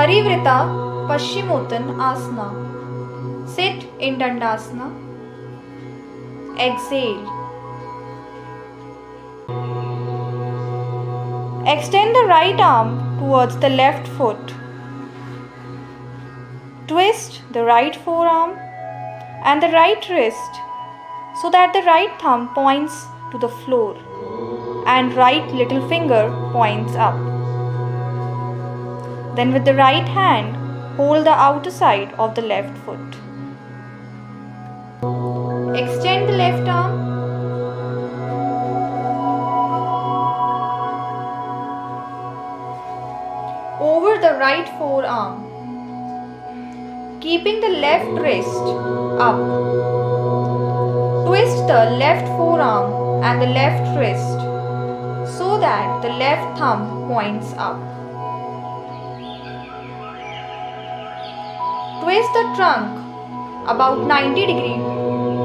Parivritta Paschimottan Asana. Sit in Dandasana. Exhale. Extend the right arm towards the left foot. Twist the right forearm and the right wrist so that the right thumb points to the floor and right little finger points up. Then with the right hand, hold the outer side of the left foot. Extend the left arm. Over the right forearm. Keeping the left wrist up. Twist the left forearm and the left wrist so that the left thumb points up. Twist the trunk about 90 degree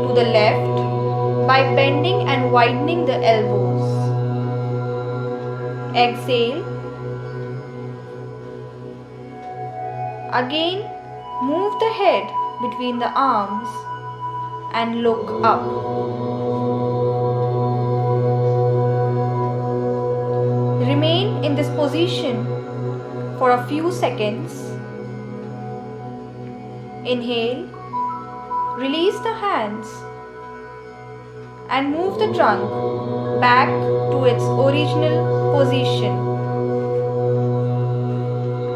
to the left by bending and widening the elbows. Exhale. Again, move the head between the arms and look up. Remain in this position for a few seconds. Inhale, release the hands. And move the trunk back to its original position.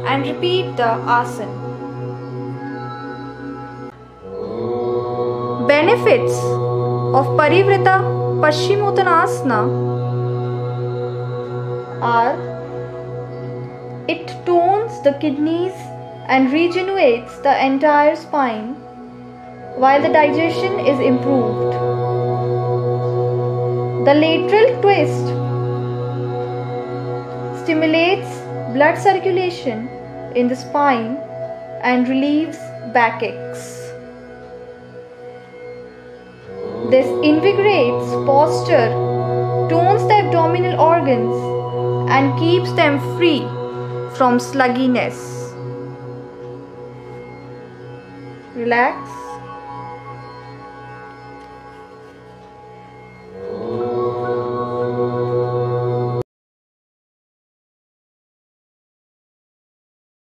And repeat the asana. Benefits of Parivritta Paschimottanasana are it tones the kidneys and regenerates the entire spine while the digestion is improved. The lateral twist stimulates blood circulation in the spine and relieves backaches. This invigorates posture, tones the abdominal organs, and keeps them free from sluggishness. Relax